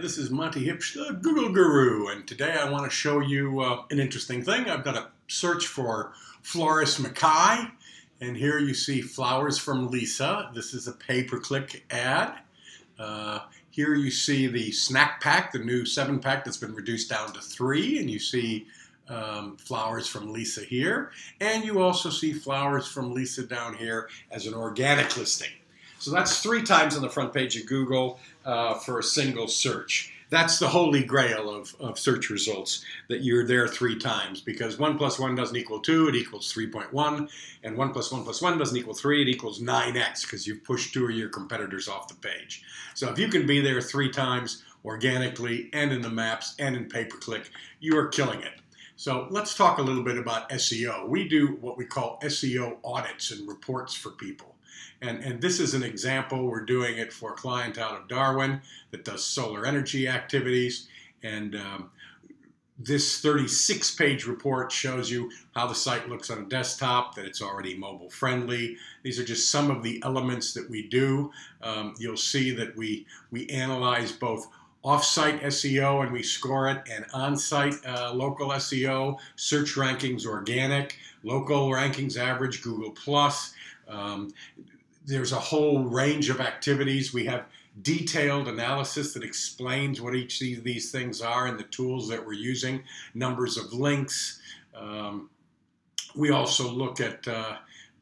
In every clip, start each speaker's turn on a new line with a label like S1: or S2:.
S1: this is Monte Huebsch, the Google Guru, and today I want to show you uh, an interesting thing. I've got a search for Floris Mackay, and here you see Flowers from Lisa. This is a pay-per-click ad. Uh, here you see the snack pack, the new seven pack that's been reduced down to three, and you see um, flowers from Lisa here, and you also see flowers from Lisa down here as an organic listing. So that's three times on the front page of Google uh, for a single search. That's the holy grail of, of search results, that you're there three times because 1 plus 1 doesn't equal 2, it equals 3.1, and 1 plus 1 plus 1 doesn't equal 3, it equals 9x because you've pushed two of your competitors off the page. So if you can be there three times organically and in the maps and in pay-per-click, you are killing it. So let's talk a little bit about SEO. We do what we call SEO audits and reports for people. And, and this is an example. We're doing it for a client out of Darwin that does solar energy activities. And um, this 36 page report shows you how the site looks on a desktop, that it's already mobile friendly. These are just some of the elements that we do. Um, you'll see that we, we analyze both off-site SEO and we score it, and on-site uh, local SEO, search rankings organic, local rankings average, Google Plus. Um, there's a whole range of activities. We have detailed analysis that explains what each of these things are and the tools that we're using, numbers of links. Um, we also look at uh,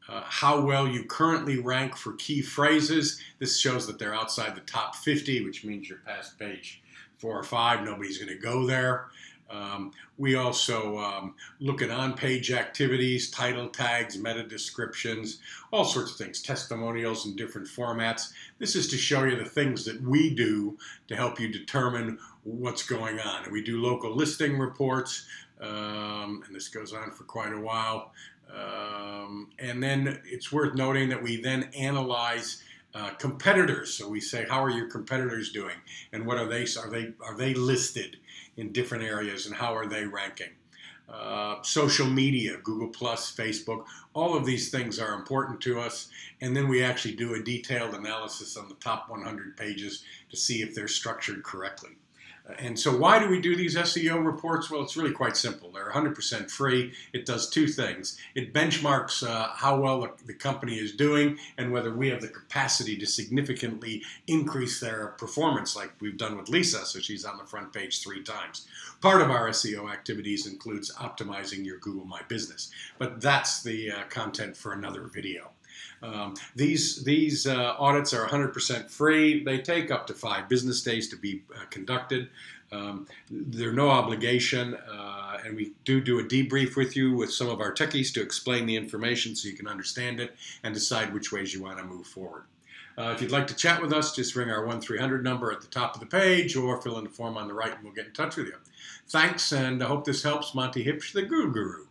S1: uh, how well you currently rank for key phrases. This shows that they're outside the top 50, which means you're past page four or five. Nobody's going to go there. Um, we also um, look at on-page activities, title tags, meta descriptions, all sorts of things, testimonials in different formats. This is to show you the things that we do to help you determine what's going on. We do local listing reports, um, and this goes on for quite a while. Um, and then it's worth noting that we then analyze uh, competitors. So we say, how are your competitors doing, and what are they? Are they are they listed in different areas, and how are they ranking? Uh, social media, Google Plus, Facebook, all of these things are important to us. And then we actually do a detailed analysis on the top 100 pages to see if they're structured correctly. And so, why do we do these SEO reports? Well, it's really quite simple. They're 100% free. It does two things it benchmarks uh, how well the company is doing and whether we have the capacity to significantly increase their performance, like we've done with Lisa, so she's on the front page three times. Part of our SEO activities includes optimizing your Google My Business, but that's the uh, content for another video. Um, these these uh, audits are 100% free. They take up to five business days to be uh, conducted. Um, they're no obligation, uh, and we do do a debrief with you with some of our techies to explain the information so you can understand it and decide which ways you want to move forward. Uh, if you'd like to chat with us, just ring our 1 300 number at the top of the page or fill in the form on the right and we'll get in touch with you. Thanks, and I hope this helps. Monte Huebsch, the Guru.